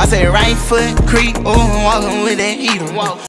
I say right foot creep, ooh, walking with that heater.